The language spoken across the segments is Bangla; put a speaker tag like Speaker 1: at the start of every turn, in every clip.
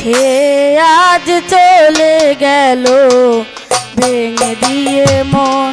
Speaker 1: সে আজ চলে গেল ভেঙে দিয়ে মন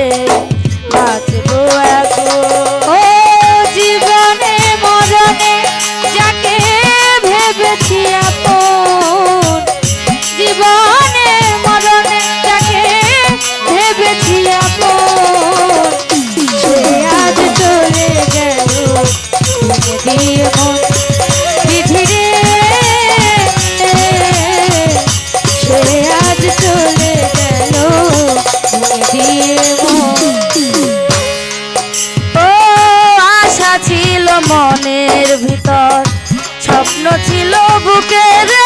Speaker 1: noche y lo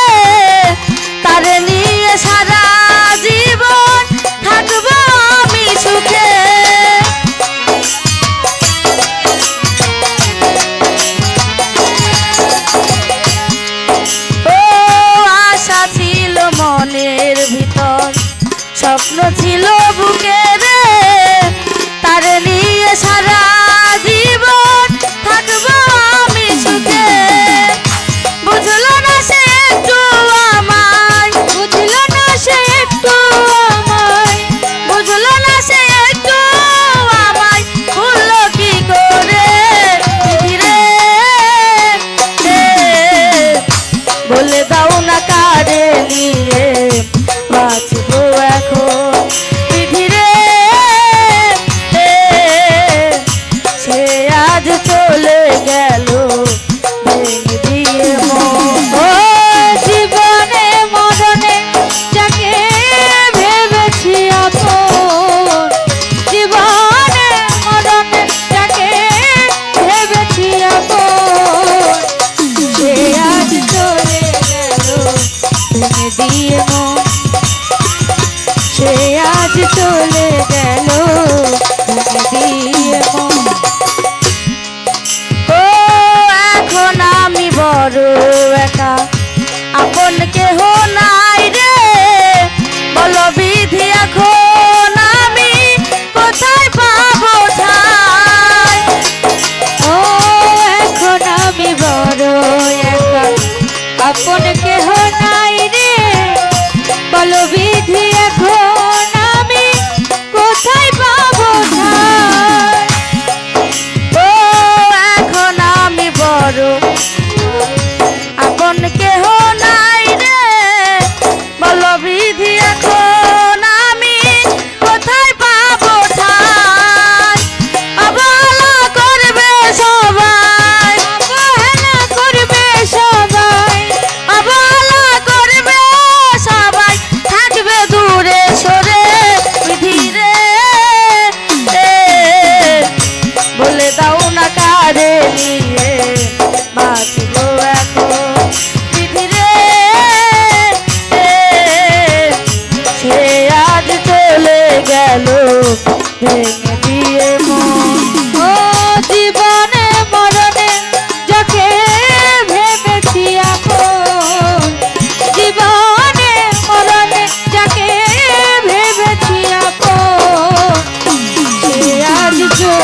Speaker 2: ও
Speaker 1: এখন আমি বড়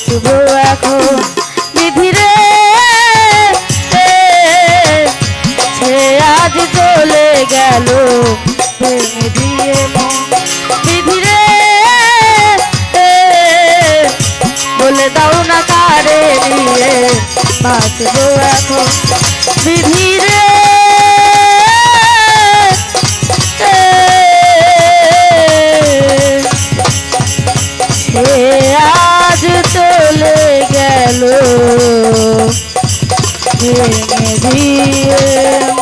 Speaker 1: বাঁচবো এখন সে আজ চলে গেল, ভেঙে বলে দাও না কারে নিয়ে, বাঁচবো এখন Yeah. দিয়ে?